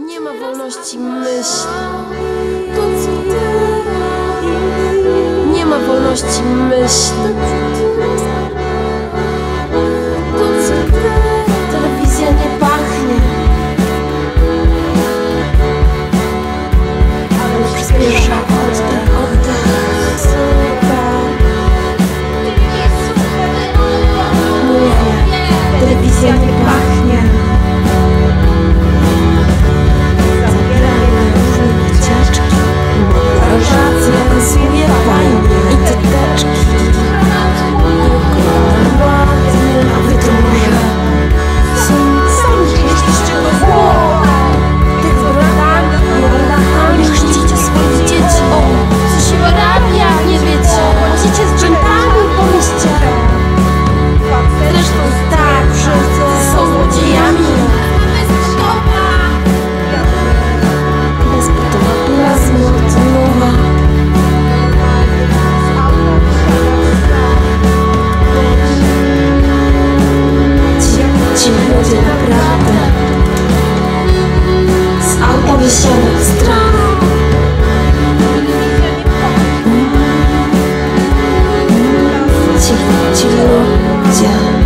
Nie ma wolności myśli. глядя